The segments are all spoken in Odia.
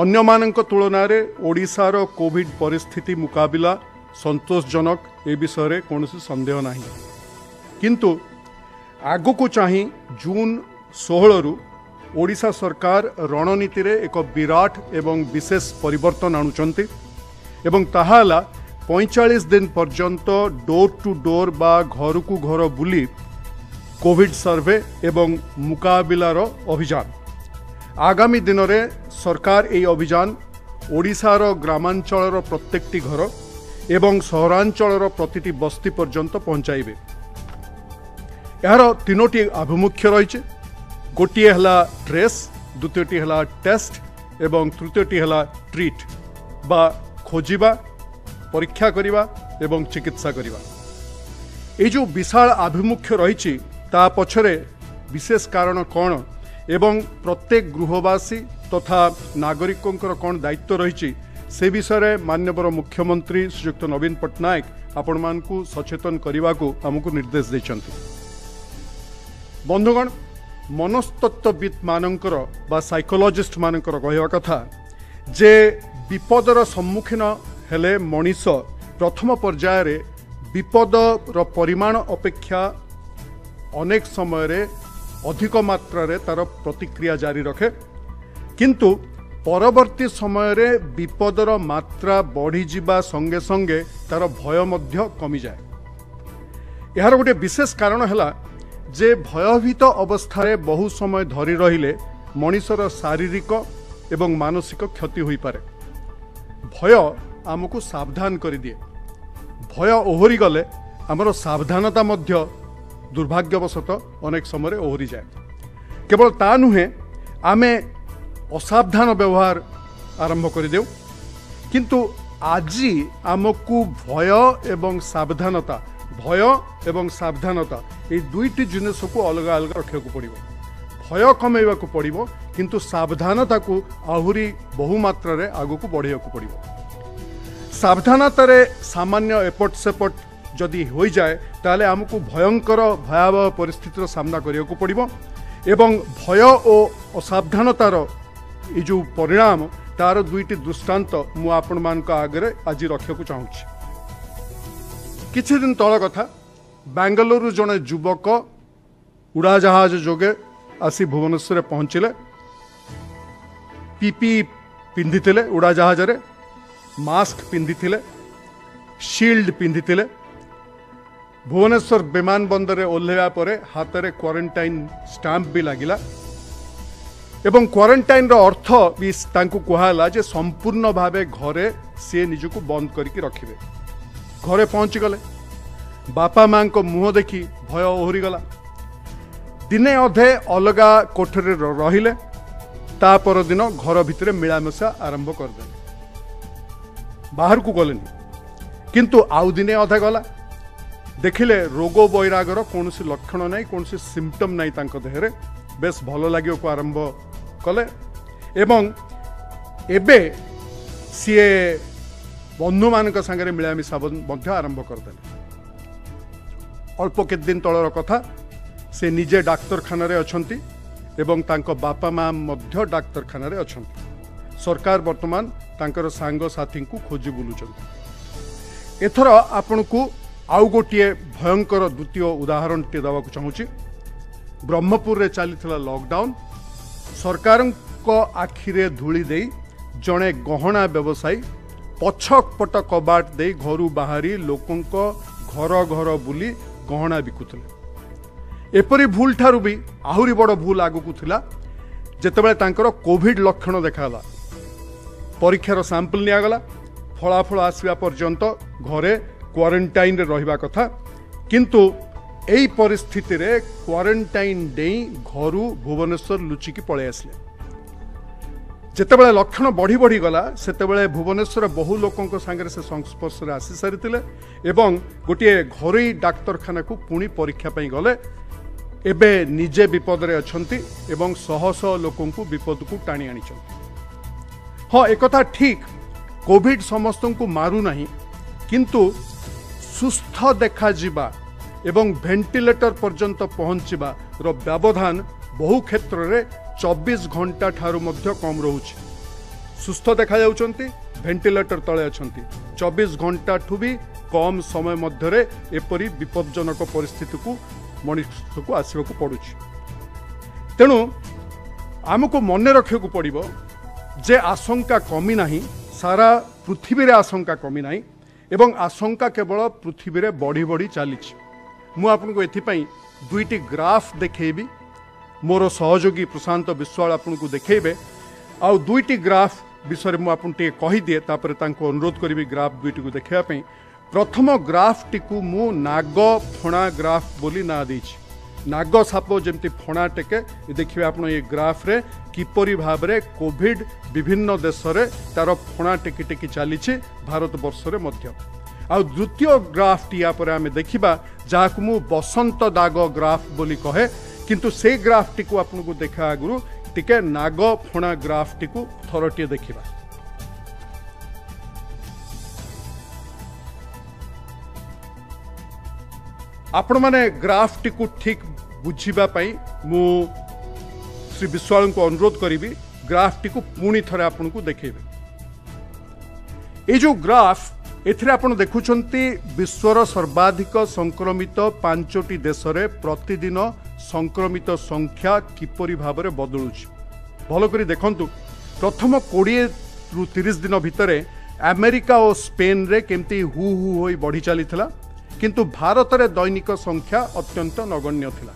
ଅନ୍ୟମାନଙ୍କ ତୁଳନାରେ ଓଡ଼ିଶାର କୋଭିଡ ପରିସ୍ଥିତି ମୁକାବିଲା ସନ୍ତୋଷଜନକ ଏ ବିଷୟରେ କୌଣସି ସନ୍ଦେହ ନାହିଁ। କିନ୍ତୁ ଆଗକୁ ଚାହିଁ ଜୁନ୍ ଷୋହଳରୁ ଓଡ଼ିଶା ସରକାର ରଣନୀତିରେ ଏକ ବିରାଟ ଏବଂ ବିଶେଷ ପରିବର୍ତ୍ତନ ଆଣୁଛନ୍ତି ଏବଂ ତାହା ହେଲା ପଇଁଚାଳିଶ ଦିନ ପର୍ଯ୍ୟନ୍ତ ଡୋର୍ ଟୁ ଡୋର୍ ବା ଘରକୁ ଘର ବୁଲି କୋଭିଡ ସର୍ଭେ ଏବଂ ମୁକାବିଲାର ଅଭିଯାନ। ଆଗାମୀ ଦିନରେ ସରକାର ଏହି ଅଭିଯାନ ଓଡ଼ିଶାର ଗ୍ରାମାଞ୍ଚଳର ପ୍ରତ୍ୟେକଟି ଘର ଏବଂ ସହରାଞ୍ଚଳର ପ୍ରତିଟି ବସ୍ତି ପର୍ଯ୍ୟନ୍ତ ପହଞ୍ଚାଇବେ ଏହାର ତିନୋଟି ଆଭିମୁଖ୍ୟ ରହିଛି ଗୋଟିଏ ହେଲା ଟ୍ରେସ୍ ଦ୍ୱିତୀୟଟି ହେଲା ଟେଷ୍ଟ ଏବଂ ତୃତୀୟଟି ହେଲା ଟ୍ରିଟ୍ ବା ଖୋଜିବା ପରୀକ୍ଷା କରିବା ଏବଂ ଚିକିତ୍ସା କରିବା এই ଯେଉଁ ବିଶାଳ ଆଭିମୁଖ୍ୟ ରହିଛି ତା ପଛରେ ବିଶେଷ କାରଣ କ'ଣ ଏବଂ ପ୍ରତ୍ୟେକ ଗୃହବାସୀ ତଥା ନାଗରିକଙ୍କର କ'ଣ ଦାୟିତ୍ୱ ରହିଛି ସେ ବିଷୟରେ ମାନ୍ୟବର ମୁଖ୍ୟମନ୍ତ୍ରୀ ଶ୍ରୀଯୁକ୍ତ ନବୀନ ପଟ୍ଟନାୟକ ଆପଣମାନଙ୍କୁ ସଚେତନ କରିବାକୁ ଆମକୁ ନିର୍ଦ୍ଦେଶ ଦେଇଛନ୍ତି ବନ୍ଧୁଗଣ ମନସ୍ତତ୍ତ୍ୱବିତ୍ ମାନଙ୍କର ବା ସାଇକୋଲୋଜିଷ୍ଟ ମାନଙ୍କର କହିବା କଥା ଯେ ବିପଦର ସମ୍ମୁଖୀନ ହେଲେ ମଣିଷ ପ୍ରଥମ ପର୍ଯ୍ୟାୟରେ ବିପଦର ପରିମାଣ ଅପେକ୍ଷା ଅନେକ ସମୟରେ ଅଧିକ ମାତ୍ରାରେ ତାର ପ୍ରତିକ୍ରିୟା ଜାରି ରଖେ। କିନ୍ତୁ ପରବର୍ତ୍ତୀ ସମୟରେ ବିପଦର ମାତ୍ରା ବଢ଼ିଯିବା ସଙ୍ଗେ ସଙ୍ଗେ ତାର ଭୟ ମଧ୍ୟ କମିଯାଏ। ଏହାର ଗୋଟିଏ ବିଶେଷ କାରଣ ହେଲା ଯେ ଭୟଭୀତ ଅବସ୍ଥାରେ ବହୁ ସମୟ ଧରି ରହିଲେ ମଣିଷର ଶାରୀରିକ ଏବଂ ମାନସିକ କ୍ଷତି ହୋଇପାରେ। ଭୟ ଆମକୁ ସାବଧାନ କରିଦିଏ। ଭୟ ଓହରି ଗଲେ ଆମର ସାବଧାନତା ମଧ୍ୟ ଦୁର୍ଭାଗ୍ୟବଶତଃ ଅନେକ ସମୟରେ ଓହରିଯାଏ। କେବଳ ତା ନୁହେଁ ଆମେ ଅସାବଧାନ ବ୍ୟବହାର ଆରମ୍ଭ କରିଦେଉ। କିନ୍ତୁ ଆଜି ଆମକୁ ଭୟ ଏବଂ ସାବଧାନତା ଭୟ ଏବଂ ସାବଧାନତା এই ଦୁଇଟି ଜିନିଷକୁ ଅଲଗା ଅଲଗା ରଖିବାକୁ ପଡ଼ିବ। ଭୟ କମେଇବାକୁ ପଡ଼ିବ କିନ୍ତୁ ସାବଧାନତାକୁ ଆହୁରି ବହୁ ମାତ୍ରାରେ ଆଗକୁ ବଢ଼େଇବାକୁ ପଡ଼ିବ। ସାବଧାନତାରେ ସାମାନ୍ୟ ଏପଟ ସେପଟ ଯଦି ହୋଇଯାଏ ତାହେଲେ ଆମକୁ ଭୟଙ୍କର ଭୟାବହ ପରିସ୍ଥିତିର ସାମ୍ନା କରିବାକୁ ପଡ଼ିବ ଏବଂ ଭୟ ଓ ଅସାବଧାନତାର এই ଯେଉଁ ପରିଣାମ ତାର ଦୁଇଟି ଦୃଷ୍ଟାନ୍ତ ମୁଁ ଆପଣମାନଙ୍କ ଆଗରେ ଆଜି ରଖିବାକୁ ଚାହୁଁଛି। କିଛି ଦିନ ତଳ କଥା ବାଙ୍ଗାଲୋରରୁ ଜଣେ ଯୁବକ ଉଡ଼ାଜାହାଜ ଯୋଗେ ଆସି ଭୁବନେଶ୍ୱରରେ ପହଞ୍ଚିଲେ। ପିପି ପିନ୍ଧିଥିଲେ ଉଡ଼ାଜାହାଜରେ ମାସ୍କ ପିନ୍ଧିଥିଲେ ସିଲ୍ଡ ପିନ୍ଧିଥିଲେ ଭୁବନେଶ୍ୱର ବିମାନ ବନ୍ଦରରେ ଓହ୍ଲାଇବା ପରେ ହାତରେ କ୍ୱାରେଣ୍ଟାଇନ୍ ଷ୍ଟାମ୍ପ ବି ଲାଗିଲା ଏବଂ କ୍ୱାରେଣ୍ଟାଇନ୍ର ଅର୍ଥ ବି ତାଙ୍କୁ କୁହାହେଲା ଯେ ସମ୍ପୂର୍ଣ୍ଣ ଭାବେ ଘରେ ସିଏ ନିଜକୁ ବନ୍ଦ କରିକି ରଖିବେ ଘରେ ପହଞ୍ଚିଗଲେ ବାପା ମାଙ୍କ ମୁହଁ ଦେଖି ଭୟ ଓହରିଗଲା ଦିନେ ଅଧେ ଅଲଗା କୋଠରୀରେ ରହିଲେ ତା ପରଦିନ ଘର ଭିତରେ ମିଳାମିଶା ଆରମ୍ଭ କରିଦେଲେ ବାହାରକୁ ଗଲେନି କିନ୍ତୁ ଆଉ ଦିନେ ଅଧେ ଗଲା ଦେଖିଲେ ରୋଗ ବୈରାଗର କୌଣସି ଲକ୍ଷଣ ନାହିଁ କୌଣସି ସିମ୍ପଟମ୍ ନାହିଁ ତାଙ୍କ ଦେହରେ। ବେଶ ଭଲ ଲାଗିବାକୁ ଆରମ୍ଭ କଲେ। ଏବଂ ଏବେ ସିଏ ବନ୍ଧୁମାନଙ୍କ ସାଙ୍ଗରେ ମିଳାମିଶା ମଧ୍ୟ ଆରମ୍ଭ କରିଦେଲେ। ଅଳ୍ପ କେତେ ଦିନ ତଳର କଥା ସେ ନିଜେ ଡାକ୍ତରଖାନାରେ ଅଛନ୍ତି ଏବଂ ତାଙ୍କ ବାପା ମା ମଧ୍ୟ ଡାକ୍ତରଖାନାରେ ଅଛନ୍ତି। ସରକାର ବର୍ତ୍ତମାନ ତାଙ୍କର ସାଙ୍ଗସାଥୀଙ୍କୁ ଖୋଜି ବୁଲୁଛନ୍ତି। ଏଥର ଆପଣଙ୍କୁ ଆଉ ଗୋଟିଏ ଭୟଙ୍କର ଦ୍ୱିତୀୟ ଉଦାହରଣଟିଏ ଦେବାକୁ ଚାହୁଁଛି। ବ୍ରହ୍ମପୁରରେ ଚାଲିଥିଲା ଲକଡାଉନ୍ ସରକାରଙ୍କ ଆଖିରେ ଧୂଳି ଦେଇ ଜଣେ ଗହଣା ବ୍ୟବସାୟୀ ପଛପଟ କବାଟ ଦେଇ ଘରୁ ବାହାରି ଲୋକଙ୍କ ଘର ଘର ବୁଲି ଗହଣା ବିକୁଥିଲେ। ଏପରି ଭୁଲ ଠାରୁ ବି ଆହୁରି ବଡ଼ ଭୁଲ ଆଗକୁ ଥିଲା। ଯେତେବେଳେ ତାଙ୍କର କୋଭିଡ ଲକ୍ଷଣ ଦେଖାଗଲା ପରୀକ୍ଷାର ସାମ୍ପଲ ନିଆଗଲା ଫଳାଫଳ ଆସିବା ପର୍ଯ୍ୟନ୍ତ ଘରେ କ୍ୱାରେଣ୍ଟାଇନ୍ରେ ରହିବା କଥା। କିନ୍ତୁ এই ପରିସ୍ଥିତିରେ କ୍ୱାରେଣ୍ଟାଇନ୍ ଡେଇଁ ଘରୁ ଭୁବନେଶ୍ୱର ଲୁଚିକି ପଳେଇ ଆସିଲେ। ଯେତେବେଳେ ଲକ୍ଷଣ ବଢ଼ି ବଢ଼ି ଗଲା ସେତେବେଳେ ଭୁବନେଶ୍ୱର ବହୁ ଲୋକଙ୍କ ସାଙ୍ଗରେ ସେ ସଂସ୍ପର୍ଶରେ ଆସି ସାରିଥିଲେ ଏବଂ ଗୋଟିଏ ଘରୋଇ ଡାକ୍ତରଖାନାକୁ ପୁଣି ପରୀକ୍ଷା ପାଇଁ ଗଲେ। ଏବେ ନିଜେ ବିପଦରେ ଅଛନ୍ତି ଏବଂ ଶହ ଶହ ଲୋକଙ୍କୁ ବିପଦକୁ ଟାଣି ଆଣିଛନ୍ତି। ହଁ ଏକଥା ଠିକ୍। କୋଭିଡ ସମସ୍ତଙ୍କୁ ମାରୁନାହିଁ। କିନ୍ତୁ ସୁସ୍ଥ ଦେଖାଯିବା ଏବଂ ଭେଣ୍ଟିଲେଟର ପର୍ଯ୍ୟନ୍ତ ପହଞ୍ଚିବାର ବ୍ୟବଧାନ ବହୁ କ୍ଷେତ୍ରରେ ଚବିଶ ଘଣ୍ଟା ଠାରୁ ମଧ୍ୟ କମ୍ ରହୁଛି। ସୁସ୍ଥ ଦେଖାଯାଉଛନ୍ତି ଭେଣ୍ଟିଲେଟର ତଳେ ଅଛନ୍ତି। ଚବିଶ ଘଣ୍ଟାଠୁ ବି କମ୍ ସମୟ ମଧ୍ୟରେ ଏପରି ବିପଜ୍ଜନକ ପରିସ୍ଥିତିକୁ ମଣିଷକୁ ଆସିବାକୁ ପଡ଼ୁଛି। ତେଣୁ ଆମକୁ ମନେ ରଖିବାକୁ ପଡ଼ିବ ଯେ ଆଶଙ୍କା କମି ନାହିଁ ସାରା ପୃଥିବୀରେ ଆଶଙ୍କା କମି ନାହିଁ ଏବଂ ଆଶଙ୍କା କେବଳ ପୃଥିବୀରେ ବଢ଼ି ବଢ଼ି ଚାଲିଛି। ମୁଁ ଆପଣଙ୍କୁ ଏଥିପାଇଁ ଦୁଇଟି ଗ୍ରାଫ୍ ଦେଖେଇବି। ମୋର ସହଯୋଗୀ ପ୍ରଶାନ୍ତ ବିଶ୍ୱାଳ ଆପଣଙ୍କୁ ଦେଖେଇବେ। ଆଉ ଦୁଇଟି ଗ୍ରାଫ୍ ବିଷୟରେ ମୁଁ ଆପଣଙ୍କୁ ଟିକେ କହିଦିଏ ତାପରେ ତାଙ୍କୁ ଅନୁରୋଧ କରିବି ଗ୍ରାଫ୍ ଦୁଇଟିକୁ ଦେଖାଇବା ପାଇଁ। ପ୍ରଥମ ଗ୍ରାଫ୍ଟିକୁ ମୁଁ ନାଗ ଫଣା ଗ୍ରାଫ୍ ବୋଲି ନାଁ ଦେଇଛି। ନାଗ ସାପ ଯେମିତି ଫଣା ଟେକେ ଏ ଦେଖିବେ ଆପଣ ଏ ଗ୍ରାଫ୍ରେ କିପରି ଭାବରେ କୋଭିଡ ବିଭିନ୍ନ ଦେଶରେ ତାର ଫଣା ଟେକି ଟେକି ଚାଲିଛି ଭାରତବର୍ଷରେ ମଧ୍ୟ। ଆଉ ଦ୍ୱିତୀୟ ଗ୍ରାଫ୍ଟି ୟା ପରେ ଆମେ ଦେଖିବା ଯାହାକୁ ମୁଁ ବସନ୍ତ ଦାଗ ଗ୍ରାଫ୍ ବୋଲି କହେ। କିନ୍ତୁ ସେଇ ଗ୍ରାଫ୍ଟିକୁ ଆପଣଙ୍କୁ ଦେଖା ଆଗରୁ ଟିକେ ନାଗ ଫଣା ଗ୍ରାଫ୍ଟିକୁ ଥରଟିଏ ଦେଖିବା। ଆପଣମାନେ ଗ୍ରାଫ୍ଟିକୁ ଠିକ୍ ବୁଝିବା ପାଇଁ ମୁଁ ଶ୍ରୀ ବିଶ୍ୱାଳଙ୍କୁ ଅନୁରୋଧ କରିବି ଗ୍ରାଫ୍ଟିକୁ ପୁଣି ଥରେ ଆପଣଙ୍କୁ ଦେଖେଇବେ। ଏଇ ଯେଉଁ ଗ୍ରାଫ୍ ଏଥିରେ ଆପଣ ଦେଖୁଛନ୍ତି ବିଶ୍ୱର ସର୍ବାଧିକ ସଂକ୍ରମିତ ପାଞ୍ଚଟି ଦେଶରେ ପ୍ରତିଦିନ ସଂକ୍ରମିତ ସଂଖ୍ୟା କିପରି ଭାବରେ ବଦଳୁଛି। ଭଲ କରି ଦେଖନ୍ତୁ ପ୍ରଥମ କୋଡ଼ିଏରୁ ତିରିଶ ଦିନ ଭିତରେ ଆମେରିକା ଓ ସ୍ପେନ୍ରେ କେମିତି ହୁ ହୁ ହୋଇ ବଢ଼ି ଚାଲିଥିଲା। କିନ୍ତୁ ଭାରତରେ ଦୈନିକ ସଂଖ୍ୟା ଅତ୍ୟନ୍ତ ନଗଣ୍ୟ ଥିଲା।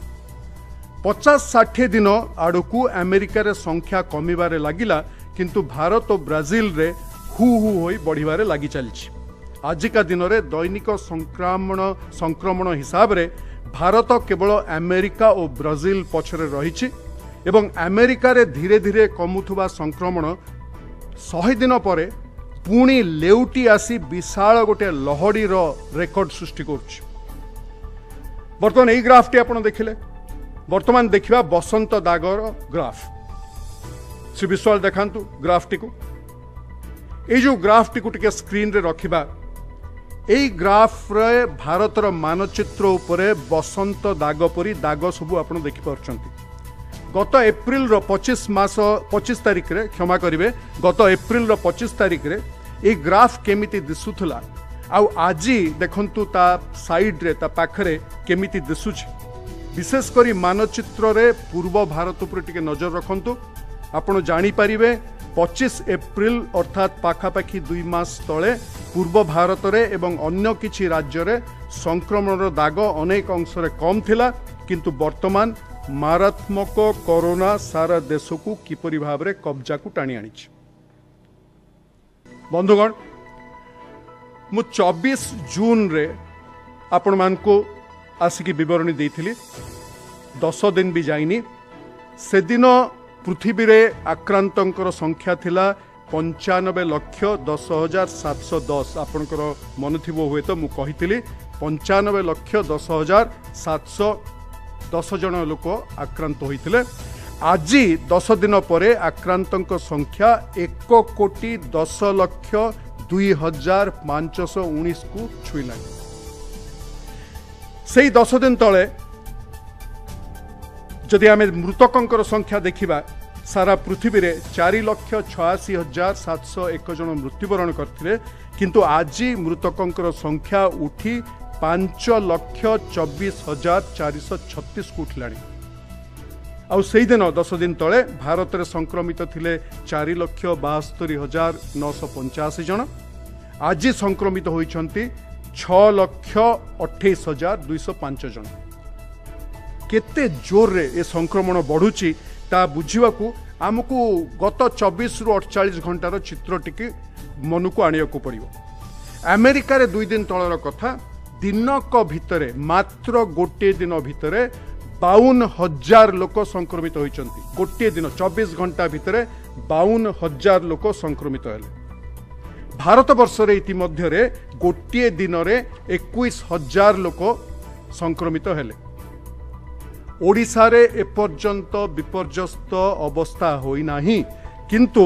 ପଚାଶ ଷାଠିଏ ଦିନ ଆଡ଼କୁ ଆମେରିକାରେ ସଂଖ୍ୟା କମିବାରେ ଲାଗିଲା କିନ୍ତୁ ଭାରତ ଓ ବ୍ରାଜିଲରେ ହୁ ହୁ ହୋଇ ବଢ଼ିବାରେ ଲାଗି ଚାଲିଛି ଆଜିକା ଦିନରେ ଦୈନିକ ସଂକ୍ରମଣ ସଂକ୍ରମଣ ହିସାବରେ ଭାରତ କେବଳ ଆମେରିକା ଓ ବ୍ରାଜିଲ ପଛରେ ରହିଛି ଏବଂ ଆମେରିକାରେ ଧୀରେ ଧୀରେ କମୁଥିବା ସଂକ୍ରମଣ ଶହେ ଦିନ ପରେ ପୁଣି ଲେଉଟି ଆସି ବିଶାଳ ଗୋଟିଏ ଲହଡ଼ିର ରେକର୍ଡ ସୃଷ୍ଟି କରୁଛି। ବର୍ତ୍ତମାନ ଏଇ ଗ୍ରାଫଟି ଆପଣ ଦେଖିଲେ? ବର୍ତ୍ତମାନ ଦେଖିବା ବସନ୍ତ ଦାଗର ଗ୍ରାଫ। ଶ୍ରୀ ବିଶ୍ୱାଳ ଦେଖାନ୍ତୁ ଗ୍ରାଫ୍ଟିକୁ। ଏଇ ଯେଉଁ ଗ୍ରାଫ୍ଟିକୁ ଟିକେ ସ୍କ୍ରିନ୍ରେ ରଖିବା ଏଇ ଗ୍ରାଫରେ ଭାରତର ମାନଚିତ୍ର ଉପରେ ବସନ୍ତ ଦାଗ ପରି ଦାଗ ସବୁ ଆପଣ ଦେଖିପାରୁଛନ୍ତି। ଗତ ଏପ୍ରିଲର ପଚିଶ ମାସ ପଚିଶ ତାରିଖରେ କ୍ଷମା କରିବେ ଗତ ଏପ୍ରିଲର ପଚିଶ ତାରିଖରେ এই ଗ୍ରାଫ କେମିତି ଦିଶୁଥିଲା ଆଉ ଆଜି ଦେଖନ୍ତୁ ତା ସାଇଡ୍ରେ ତା ପାଖରେ କେମିତି ଦିଶୁଛି। ବିଶେଷ କରି ମାନଚିତ୍ରରେ ପୂର୍ବ ଭାରତ ଉପରେ ଟିକେ ନଜର ରଖନ୍ତୁ। ଆପଣ ଜାଣିପାରିବେ ପଚିଶ ଏପ୍ରିଲ ଅର୍ଥାତ୍ ପାଖାପାଖି ଦୁଇ ମାସ ତଳେ ପୂର୍ବ ଭାରତରେ ଏବଂ ଅନ୍ୟ କିଛି ରାଜ୍ୟରେ ସଂକ୍ରମଣର ଦାଗ ଅନେକ ଅଂଶରେ କମ୍ ଥିଲା କିନ୍ତୁ ବର୍ତ୍ତମାନ ମାରାତ୍ମକ କରୋନା ସାରା ଦେଶକୁ କିପରି ଭାବରେ କବ୍ଜାକୁ ଟାଣି ଆଣିଛି। ବନ୍ଧୁଗଣ ମୁଁ ଚବିଶ ଜୁନରେ ଆପଣମାନଙ୍କୁ ଆସିକି ବିବରଣୀ ଦେଇଥିଲି। ଦଶ ଦିନ ବି ଯାଇନି। ସେଦିନ ପୃଥିବୀରେ ଆକ୍ରାନ୍ତଙ୍କର ସଂଖ୍ୟା ଥିଲା ପଞ୍ଚାନବେ ଲକ୍ଷ ଦଶ ହଜାର ସାତଶହ ଦଶ। ଆପଣଙ୍କର ମନେ ଥିବ ହୁଏତ ମୁଁ କହିଥିଲି ପଞ୍ଚାନବେ ଲକ୍ଷ ଦଶ ହଜାର ସାତଶହ ଦଶ ଜଣ ଲୋକ ଆକ୍ରାନ୍ତ ହୋଇଥିଲେ। ଆଜି ଦଶ ଦିନ ପରେ ଆକ୍ରାନ୍ତଙ୍କ ସଂଖ୍ୟା ଏକ କୋଟି ଦଶ ଲକ୍ଷ ଦୁଇ ହଜାର ପାଞ୍ଚଶହ ଉଣେଇଶକୁ ଛୁଇଁଲାଣି ସେଇ ଦଶ ଦିନ ତଳେ ଯଦି ଆମେ ମୃତକଙ୍କର ସଂଖ୍ୟା ଦେଖିବା ସାରା ପୃଥିବୀରେ ଚାରି ଲକ୍ଷ ଛୟାଅଶୀ ହଜାର ସାତଶହ ଏକ ଜଣ ମୃତ୍ୟୁବରଣ କରିଥିଲେ କିନ୍ତୁ ଆଜି ମୃତକଙ୍କର ସଂଖ୍ୟା ଉଠି ପାଞ୍ଚ ଲକ୍ଷ ଚବିଶ ହଜାର ଚାରିଶହ ଛତିଶକୁ ଉଠିଲାଣି। ଆଉ ସେଇଦିନ ଦଶ ଦିନ ତଳେ ଭାରତରେ ସଂକ୍ରମିତ ଥିଲେ ଚାରି ଲକ୍ଷ ବାସ୍ତରୀ ହଜାର ନଅଶହ ପଞ୍ଚାଅଶୀ ଜଣ। ଆଜି ସଂକ୍ରମିତ ହୋଇଛନ୍ତି ଛଅ ଲକ୍ଷ ଅଠେଇଶ ହଜାର ଦୁଇଶହ ପାଞ୍ଚ ଜଣ। କେତେ ଜୋରରେ ଏ ସଂକ୍ରମଣ ବଢ଼ୁଛି ତାହା ବୁଝିବାକୁ ଆମକୁ ଗତ ଚବିଶରୁ ଅଠଚାଳିଶ ଘଣ୍ଟାର ଚିତ୍ର ଟିକେ ମନକୁ ଆଣିବାକୁ ପଡ଼ିବ। ଆମେରିକାରେ ଦୁଇ ଦିନ ତଳର କଥା ଦିନକ ଭିତରେ ମାତ୍ର ଗୋଟିଏ ଦିନ ଭିତରେ ବାଉନ ହଜାର ଲୋକ ସଂକ୍ରମିତ ହୋଇଛନ୍ତି। ଗୋଟିଏ ଦିନ ଚବିଶ ଘଣ୍ଟା ଭିତରେ ବାଉନ ହଜାର ଲୋକ ସଂକ୍ରମିତ ହେଲେ। ଭାରତବର୍ଷରେ ଇତିମଧ୍ୟରେ ଗୋଟିଏ ଦିନରେ ଏକୋଇଶ ହଜାର ଲୋକ ସଂକ୍ରମିତ ହେଲେ। ଓଡ଼ିଶାରେ ଏପର୍ଯ୍ୟନ୍ତ ବିପର୍ଯ୍ୟସ୍ତ ଅବସ୍ଥା ହୋଇନାହିଁ। କିନ୍ତୁ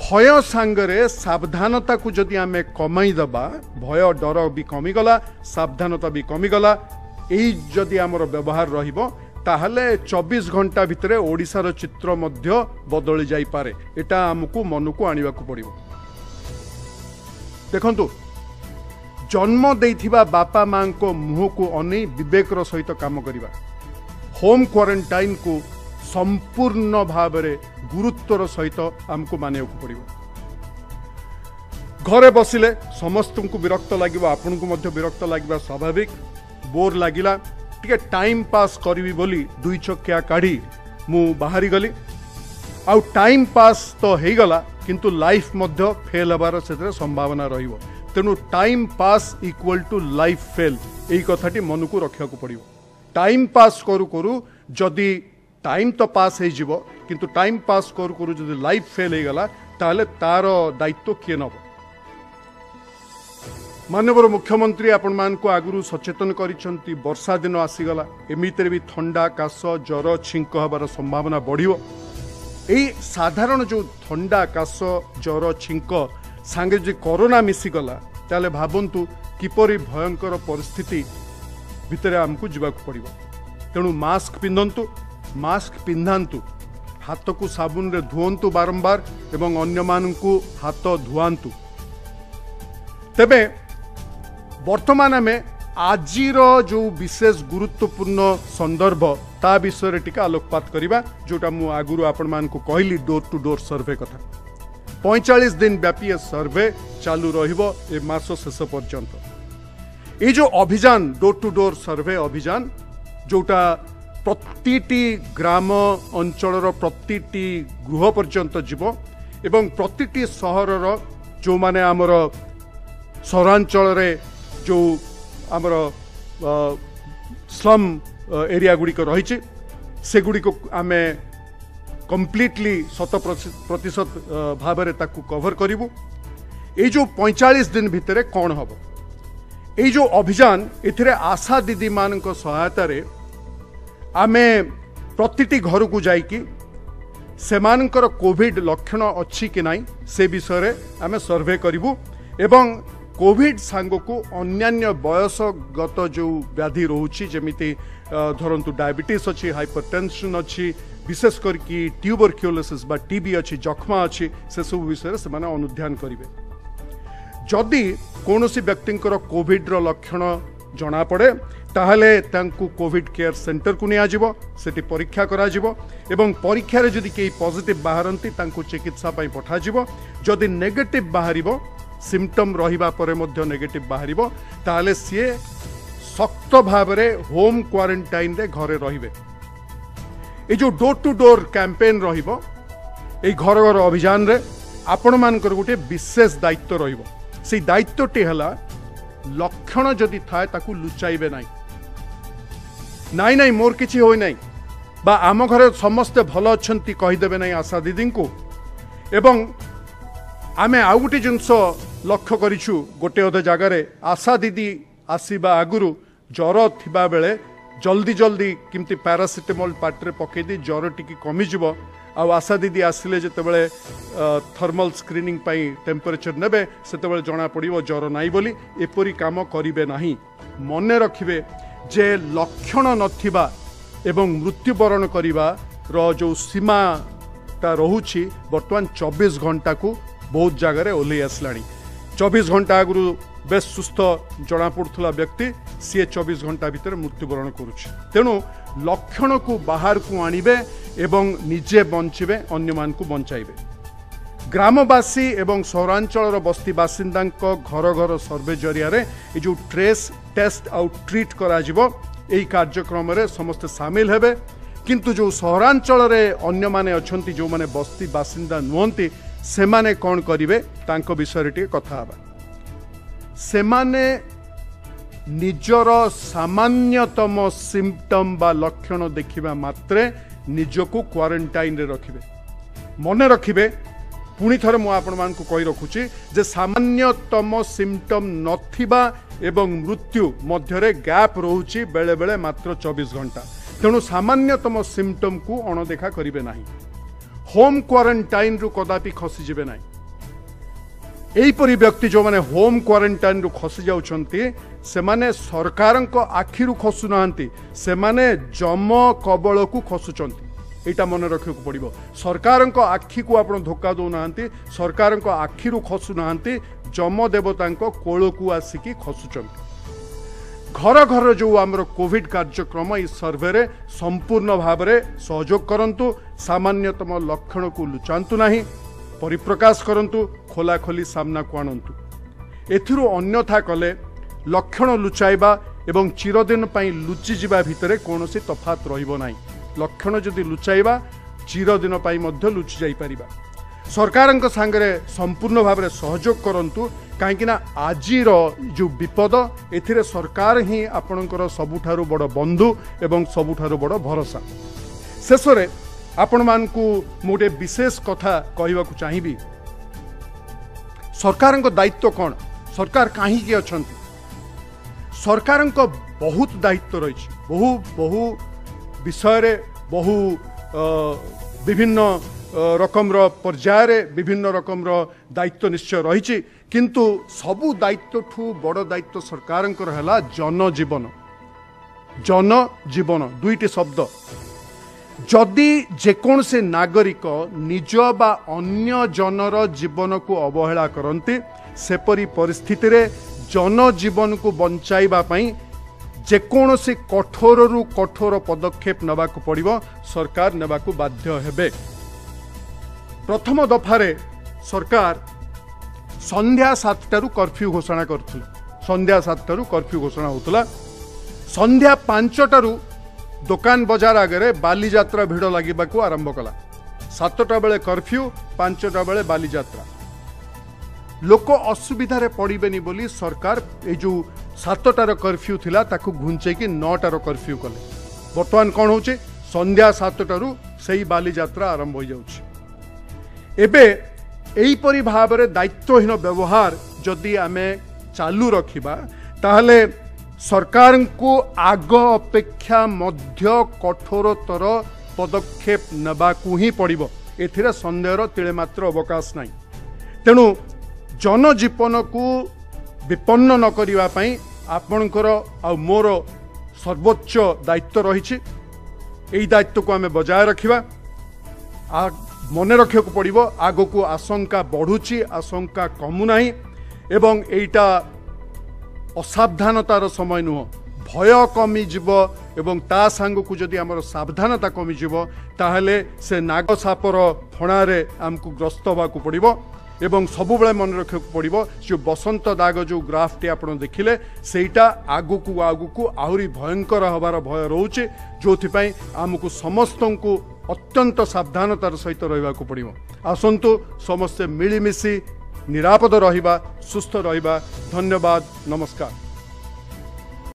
ଭୟ ସାଙ୍ଗରେ ସାବଧାନତାକୁ ଯଦି ଆମେ କମାଇଦେବା ଭୟ ଡର ବି କମିଗଲା ସାବଧାନତା ବି କମିଗଲା ଏଇ ଯଦି ଆମର ବ୍ୟବହାର ରହିବ ତାହେଲେ ଚବିଶ ଘଣ୍ଟା ଭିତରେ ଓଡ଼ିଶାର ଚିତ୍ର ମଧ୍ୟ ବଦଳି ଯାଇପାରେ। ଏଟା ଆମକୁ ମନକୁ ଆଣିବାକୁ ପଡ଼ିବ। ଦେଖନ୍ତୁ ଜନ୍ମ ଦେଇଥିବା ବାପା ମାଙ୍କ ମୁହଁକୁ ଅନେଇ ବିବେକର ସହିତ କାମ କରିବା। ହୋମ୍ କ୍ୱାରେଣ୍ଟାଇନ୍କୁ ସମ୍ପୂର୍ଣ୍ଣ ଭାବରେ ଗୁରୁତ୍ୱର ସହିତ ଆମକୁ ମାନିବାକୁ ପଡ଼ିବ। ଘରେ ବସିଲେ ସମସ୍ତଙ୍କୁ ବିରକ୍ତ ଲାଗିବ ଆପଣଙ୍କୁ ମଧ୍ୟ ବିରକ୍ତ ଲାଗିବା ସ୍ୱାଭାବିକ। ବୋର୍ ଲାଗିଲା ଟିକେ ଟାଇମ୍ ପାସ୍ କରିବି ବୋଲି ଦୁଇ ଚକିଆ କାଢ଼ି ମୁଁ ବାହାରିଗଲି। ଆଉ ଟାଇମ୍ ପାସ୍ ତ ହେଇଗଲା କିନ୍ତୁ ଲାଇଫ୍ ମଧ୍ୟ ଫେଲ୍ ହେବାର ସେଥିରେ ସମ୍ଭାବନା ରହିବ। ତେଣୁ time pass equal to life fail ଏଇ କଥାଟି ମନକୁ ରଖିବାକୁ ପଡ଼ିବ। ଟାଇମ୍ ପାସ୍ କରୁ କରୁ ଯଦି ଟାଇମ୍ ତ ପାସ୍ ହେଇଯିବ କିନ୍ତୁ ଟାଇମ୍ ପାସ୍ କରୁ କରୁ ଯଦି ଲାଇଫ୍ ଫେଲ୍ ହେଇଗଲା ତାହେଲେ ତାର ଦାୟିତ୍ୱ କିଏ ନେବ? ମାନ୍ୟବର ମୁଖ୍ୟମନ୍ତ୍ରୀ ଆପଣମାନଙ୍କୁ ଆଗରୁ ସଚେତନ କରିଛନ୍ତି ବର୍ଷା ଦିନ ଆସିଗଲା ଏମିତିରେ ବି ଥଣ୍ଡା କାଶ ଜ୍ୱର ଛିଙ୍କ ହେବାର ସମ୍ଭାବନା ବଢ଼ିବ। ଏଇ ସାଧାରଣ ଯେଉଁ ଥଣ୍ଡା କାଶ ଜ୍ୱର ଛିଙ୍କ ସାଙ୍ଗେ ଯଦି କରୋନା ମିଶିଗଲା ତାହେଲେ ଭାବନ୍ତୁ କିପରି ଭୟଙ୍କର ପରିସ୍ଥିତି ଭିତରେ ଆମକୁ ଯିବାକୁ ପଡ଼ିବ। ତେଣୁ ମାସ୍କ ପିନ୍ଧନ୍ତୁ ମାସ୍କ ପିନ୍ଧାନ୍ତୁ। ହାତକୁ ସାବୁନରେ ଧୁଅନ୍ତୁ ବାରମ୍ବାର ଏବଂ ଅନ୍ୟମାନଙ୍କୁ ହାତ ଧୁଆନ୍ତୁ। ତେବେ ବର୍ତ୍ତମାନ ଆମେ ଆଜିର ଯେଉଁ ବିଶେଷ ଗୁରୁତ୍ୱପୂର୍ଣ୍ଣ ସନ୍ଦର୍ଭ ତା ବିଷୟରେ ଟିକେ ଆଲୋକପାତ କରିବା ଯେଉଁଟା ମୁଁ ଆଗରୁ ଆପଣମାନଙ୍କୁ କହିଲି ଡୋର୍ ଟୁ ଡୋର୍ ସର୍ଭେ କଥା। ପଇଁଚାଳିଶ ଦିନ ବ୍ୟାପୀ ଏ ସର୍ଭେ ଚାଲୁ ରହିବ ଏ ମାସ ଶେଷ ପର୍ଯ୍ୟନ୍ତ। ଏଇ ଯେଉଁ ଅଭିଯାନ ଡୋର୍ ଟୁ ଡୋର୍ ସର୍ଭେ ଅଭିଯାନ ଯେଉଁଟା ପ୍ରତିଟି ଗ୍ରାମ ଅଞ୍ଚଳର ପ୍ରତିଟି ଗୃହ ପର୍ଯ୍ୟନ୍ତ ଯିବ ଏବଂ ପ୍ରତିଟି ସହରର ଯେଉଁମାନେ ଆମର ସହରାଞ୍ଚଳରେ ଯେଉଁ ଆମର ସ୍ଲମ୍ ଏରିଆ ଗୁଡ଼ିକ ରହିଛି ସେଗୁଡ଼ିକୁ ଆମେ କମ୍ପ୍ଲିଟଲି ଶତ ପ୍ରତିଶତ ଭାବରେ ତାକୁ କଭର କରିବୁ। ଏଇ ଯେଉଁ ପଇଁଚାଳିଶ ଦିନ ଭିତରେ କ'ଣ ହେବ? ଏଇ ଯେଉଁ ଅଭିଯାନ ଏଥିରେ ଆଶା ଦିଦିମାନଙ୍କ ସହାୟତାରେ ଆମେ ପ୍ରତିଟି ଘରକୁ ଯାଇକି ସେମାନଙ୍କର କୋଭିଡ ଲକ୍ଷଣ ଅଛି କି ନାହିଁ ସେ ବିଷୟରେ ଆମେ ସର୍ଭେ କରିବୁ ଏବଂ କୋଭିଡ ସାଙ୍ଗକୁ ଅନ୍ୟାନ୍ୟ ବୟସଗତ ଯେଉଁ ବ୍ୟାଧି ରହୁଛି ଯେମିତି ଧରନ୍ତୁ ଡାଇବେଟିସ୍ ଅଛି ହାଇପର ଟେନସନ୍ ଅଛି ବିଶେଷ କରିକି ଟ୍ୟୁବରକ୍ୟୁଲୋସିସ୍ ବା ଟିବି ଅଛି ଯକ୍ଷ୍ମା ଅଛି ସେସବୁ ବିଷୟରେ ସେମାନେ ଅନୁଧ୍ୟାନ କରିବେ ଯଦି କୌଣସି ବ୍ୟକ୍ତିଙ୍କର କୋଭିଡର ଲକ୍ଷଣ ଜଣାପଡ଼େ ତାହେଲେ ତାଙ୍କୁ କୋଭିଡ଼ କେୟାର ସେଣ୍ଟରକୁ ନିଆଯିବ ସେଠି ପରୀକ୍ଷା କରାଯିବ ଏବଂ ପରୀକ୍ଷାରେ ଯଦି କେହି ପଜିଟିଭ୍ ବାହାରନ୍ତି ତାଙ୍କୁ ଚିକିତ୍ସା ପାଇଁ ପଠାଯିବ ଯଦି ନେଗେଟିଭ୍ ବାହାରିବ ସିମ୍ପଟମ୍ ରହିବା ପରେ ମଧ୍ୟ ନେଗେଟିଭ୍ ବାହାରିବ ତାହେଲେ ସିଏ ଶକ୍ତ ଭାବରେ ହୋମ୍ କ୍ୱାରେଣ୍ଟାଇନ୍ରେ ଘରେ ରହିବେ ଏ ଯେଉଁ ଡୋର୍ ଟୁ ଡୋର୍ କ୍ୟାମ୍ପେନ୍ ରହିବ এই ঘর ঘর অভিযানের আপনার গোটিয়ে বিশেষ দায়িত্ব রহব সেই দায়িত্বটি হল ଲକ୍ଷଣ ଯଦି ଥାଏ ତାକୁ ଲୁଚାଇବେ ନାହିଁ ନାଇଁ ନାଇଁ ମୋର କିଛି ହୋଇନାହିଁ ବା ଆମ ଘରେ ସମସ୍ତେ ଭଲ ଅଛନ୍ତି କହିଦେବେ ନାହିଁ ଆଶା ଦିଦିଙ୍କୁ। ଏବଂ ଆମେ ଆଉ ଗୋଟେ ଜିନିଷ ଲକ୍ଷ୍ୟ କରିଛୁ ଗୋଟେ ଅଧେ ଜାଗାରେ। ଆଶା ଦିଦି ଆସିବା ଆଗରୁ ଜ୍ୱର ଥିବା ବେଳେ ଜଲ୍ଦି ଜଲ୍ଦି କେମିତି ପାରାସିଟାମଲ୍ ପାଟିରେ ପକାଇ ଦେଇ ଜ୍ୱର ଟିକେ କମିଯିବ। ଆଉ ଆଶା ଦିଦି ଆସିଲେ ଯେତେବେଳେ ଥର୍ମାଲ୍ ସ୍କ୍ରିନିଂ ପାଇଁ ଟେମ୍ପରେଚର ନେବେ ସେତେବେଳେ ଜଣାପଡ଼ିବ ଜ୍ୱର ନାହିଁ ବୋଲି। ଏପରି କାମ କରିବେ ନାହିଁ। ମନେ ରଖିବେ ଯେ ଲକ୍ଷଣ ନଥିବା ଏବଂ ମୃତ୍ୟୁବରଣ କରିବାର ଯେଉଁ ସୀମାଟା ରହୁଛି ବର୍ତ୍ତମାନ ଚବିଶ ଘଣ୍ଟାକୁ ବହୁତ ଜାଗାରେ ଓହ୍ଲେଇ ଆସିଲାଣି। ଚବିଶ ଘଣ୍ଟା ଆଗରୁ ବେଶ ସୁସ୍ଥ ଜଣାପଡ଼ୁଥିଲା ବ୍ୟକ୍ତି ସିଏ ଚବିଶ ଘଣ୍ଟା ଭିତରେ ମୃତ୍ୟୁବରଣ କରୁଛି। ତେଣୁ ଲକ୍ଷଣକୁ ବାହାରକୁ ଆଣିବେ ଏବଂ ନିଜେ ବଞ୍ଚିବେ ଅନ୍ୟମାନଙ୍କୁ ବଞ୍ଚାଇବେ ଗ୍ରାମବାସୀ ଏବଂ ସହରାଞ୍ଚଳର ବସ୍ତି ବାସିନ୍ଦାଙ୍କ ଘର ଘର ସର୍ଭେ ଜରିଆରେ ଏ ଯେଉଁ ଟ୍ରେସ୍ ଟେଷ୍ଟ ଆଉ ଟ୍ରିଟ୍ କରାଯିବ ଏହି କାର୍ଯ୍ୟକ୍ରମରେ ସମସ୍ତେ ସାମିଲ ହେବେ କିନ୍ତୁ ଯେଉଁ ସହରାଞ୍ଚଳରେ ଅନ୍ୟମାନେ ଅଛନ୍ତି ଯେଉଁମାନେ ବସ୍ତି ବାସିନ୍ଦା ନୁହନ୍ତି ସେମାନେ କ'ଣ କରିବେ ତାଙ୍କ ବିଷୟରେ ଟିକେ କଥା ହେବା। ସେମାନେ ନିଜର ସାମାନ୍ୟତମ ସିମ୍ପଟମ୍ ବା ଲକ୍ଷଣ ଦେଖିବା ମାତ୍ରେ ନିଜକୁ କ୍ୱାରେଣ୍ଟାଇନ୍ରେ ରଖିବେ। ମନେ ରଖିବେ ପୁଣି ଥରେ ମୁଁ ଆପଣମାନଙ୍କୁ କହି ରଖୁଛି ଯେ ସାମାନ୍ୟତମ ସିମ୍ପଟମ୍ ନଥିବା ଏବଂ ମୃତ୍ୟୁ ମଧ୍ୟରେ ଗ୍ୟାପ୍ ରହୁଛି ବେଳେବେଳେ ମାତ୍ର ଚବିଶ ଘଣ୍ଟା। ତେଣୁ ସାମାନ୍ୟତମ ସିମ୍ପଟମ୍କୁ ଅଣଦେଖା କରିବେ ନାହିଁ। ହୋମ୍ କ୍ୱାରେଣ୍ଟାଇନ୍ରୁ କଦାପି ଖସିଯିବେ ନାହିଁ। ଏହିପରି ବ୍ୟକ୍ତି ଯେଉଁମାନେ ହୋମ୍ କ୍ୱାରେଣ୍ଟାଇନ୍ରୁ ଖସି ଯାଉଛନ୍ତି ସେମାନେ ସରକାରଙ୍କ ଆଖିରୁ ଖସୁନାହାନ୍ତି ସେମାନେ ଜମ କବଳକୁ ଖସୁଛନ୍ତି। ଏଇଟା ମନେ ରଖିବାକୁ ପଡ଼ିବ। ସରକାରଙ୍କ ଆଖିକୁ ଆପଣ ଧୋକା ଦେଉନାହାନ୍ତି ସରକାରଙ୍କ ଆଖିରୁ ଖସୁନାହାନ୍ତି ଯମ ଦେବତାଙ୍କ କୋଳକୁ ଆସିକି ଖସୁଛନ୍ତି। ଘର ଘର ଯେଉଁ ଆମର କୋଭିଡ କାର୍ଯ୍ୟକ୍ରମ ଏହି ସର୍ଭେରେ ସମ୍ପୂର୍ଣ୍ଣ ଭାବରେ ସହଯୋଗ କରନ୍ତୁ ସାମାନ୍ୟତମ ଲକ୍ଷଣକୁ ଲୁଚାନ୍ତୁ ନାହିଁ। ପରିପ୍ରକାଶ କରନ୍ତୁ ଖୋଲାଖୋଲି ସାମ୍ନାକୁ ଆଣନ୍ତୁ। ଏଥିରୁ ଅନ୍ୟଥା କଲେ ଲକ୍ଷଣ ଲୁଚାଇବା ଏବଂ ଚିରଦିନ ପାଇଁ ଲୁଚିଯିବା ଭିତରେ କୌଣସି ତଫାତ ରହିବ ନାହିଁ। ଲକ୍ଷଣ ଯଦି ଲୁଚାଇବା ଚିରଦିନ ପାଇଁ ମଧ୍ୟ ଲୁଚି ଯାଇପାରିବା। ସରକାରଙ୍କ ସାଙ୍ଗରେ ସମ୍ପୂର୍ଣ୍ଣ ଭାବରେ ସହଯୋଗ କରନ୍ତୁ କାହିଁକି ନା ଆଜିର ଯେଉଁ ବିପଦ ଏଥିରେ ସରକାର ହିଁ ଆପଣଙ୍କର ସବୁଠାରୁ ବଡ଼ ବନ୍ଧୁ ଏବଂ ସବୁଠାରୁ ବଡ଼ ଭରସା। ଶେଷରେ ଆପଣମାନଙ୍କୁ ମୁଁ ଗୋଟିଏ ବିଶେଷ କଥା କହିବାକୁ ଚାହିଁବି। ସରକାରଙ୍କ ଦାୟିତ୍ୱ କ'ଣ? ସରକାର କାହିଁକି ଅଛନ୍ତି? ସରକାରଙ୍କ ବହୁତ ଦାୟିତ୍ୱ ରହିଛି। ବହୁ ବହୁ ବିଷୟରେ ବହୁ ବିଭିନ୍ନ ରକମର ପର୍ଯ୍ୟାୟରେ ବିଭିନ୍ନ ରକମର ଦାୟିତ୍ୱ ନିଶ୍ଚୟ ରହିଛି। କିନ୍ତୁ ସବୁ ଦାୟିତ୍ୱଠୁ ବଡ଼ ଦାୟିତ୍ୱ ସରକାରଙ୍କର ହେଲା ଜନଜୀବନ। ଜନଜୀବନ ଦୁଇଟି ଶବ୍ଦ। ଯଦି ଯେକୌଣସି ନାଗରିକ ନିଜ ବା ଅନ୍ୟ ଜନର ଜୀବନକୁ ଅବହେଳା କରନ୍ତି ସେପରି ପରିସ୍ଥିତିରେ ଜନଜୀବନକୁ ବଞ୍ଚାଇବା ପାଇଁ ଯେକୌଣସି କଠୋରରୁ କଠୋର ପଦକ୍ଷେପ ନେବାକୁ ପଡ଼ିବ ସରକାର ନେବାକୁ ବାଧ୍ୟ ହେବେ। ପ୍ରଥମ ଦଫାରେ ସରକାର ସନ୍ଧ୍ୟା ସାତଟାରୁ କର୍ଫ୍ୟୁ ଘୋଷଣା କରୁଥିଲେ। ସନ୍ଧ୍ୟା ସାତଟାରୁ କର୍ଫ୍ୟୁ ଘୋଷଣା ହେଉଥିଲା। ସନ୍ଧ୍ୟା ପାଞ୍ଚଟାରୁ ଦୋକାନ ବଜାର ଆଗରେ ବାଲିଯାତ୍ରା ଭିଡ଼ ଲାଗିବାକୁ ଆରମ୍ଭ କଲା ସାତଟା ବେଳେ କର୍ଫ୍ୟୁ ପାଞ୍ଚଟା ବେଳେ ବାଲିଯାତ୍ରା ଲୋକ ଅସୁବିଧାରେ ପଡ଼ିବେନି ବୋଲି ସରକାର ଏଇ ଯେଉଁ ସାତଟାର କର୍ଫ୍ୟୁ ଥିଲା ତାକୁ ଘୁଞ୍ଚେଇକି ନଅଟାର କର୍ଫ୍ୟୁ କଲେ। ବର୍ତ୍ତମାନ କ'ଣ ହେଉଛି? ସନ୍ଧ୍ୟା ସାତଟାରୁ ସେଇ ବାଲିଯାତ୍ରା ଆରମ୍ଭ ହୋଇଯାଉଛି। ଏବେ ଏହିପରି ଭାବରେ ଦାୟିତ୍ୱହୀନ ବ୍ୟବହାର ଯଦି ଆମେ ଚାଲୁ ରଖିବା ତାହେଲେ ସରକାରଙ୍କୁ ଆଗ ଅପେକ୍ଷା ମଧ୍ୟ କଠୋରତର ପଦକ୍ଷେପ ନେବାକୁ ହିଁ ପଡ଼ିବ। ଏଥିରେ ସନ୍ଦେହର ତିଳେ ମାତ୍ର ଅବକାଶ ନାହିଁ। ତେଣୁ ଜନଜୀବନକୁ ବିପନ୍ନ ନ କରିବା ପାଇଁ ଆପଣଙ୍କର ଆଉ ମୋର ସର୍ବୋଚ୍ଚ ଦାୟିତ୍ୱ ରହିଛି। ଏହି ଦାୟିତ୍ୱକୁ ଆମେ ବଜାୟ ରଖିବା। ମନେ ରଖିବାକୁ ପଡ଼ିବ ଆଗକୁ ଆଶଙ୍କା ବଢ଼ୁଛି ଆଶଙ୍କା କମୁନାହିଁ ଏବଂ ଏଇଟା ଅସାବଧାନତାର ସମୟ ନୁହଁ ଭୟ କମିଯିବ ଏବଂ ତା ସାଙ୍ଗକୁ ଯଦି ଆମର ସାବଧାନତା କମିଯିବ ତାହେଲେ ସେ ନାଗ ସାପର ଫଣାରେ ଆମକୁ ଗ୍ରସ୍ତ ହେବାକୁ ପଡ଼ିବ ଏବଂ ସବୁବେଳେ ମନେ ରଖିବାକୁ ପଡ଼ିବ ଯେଉଁ ବସନ୍ତ ଦାଗ ଯେଉଁ ଗ୍ରାଫଟି ଆପଣ ଦେଖିଲେ ସେଇଟା ଆଗକୁ ଆଗକୁ ଆହୁରି ଭୟଙ୍କର ହେବାର ଭୟ ରହୁଛି ଯେଉଁଥିପାଇଁ ଆମକୁ ସମସ୍ତଙ୍କୁ ଅତ୍ୟନ୍ତ ସାବଧାନତାର ସହିତ ରହିବାକୁ ପଡ଼ିବ। ଆସନ୍ତୁ ସମସ୍ତେ ମିଳିମିଶି ନିରାପଦ ରହିବା ସୁସ୍ଥ ରହିବା। ଧନ୍ୟବାଦ ନମସ୍କାର।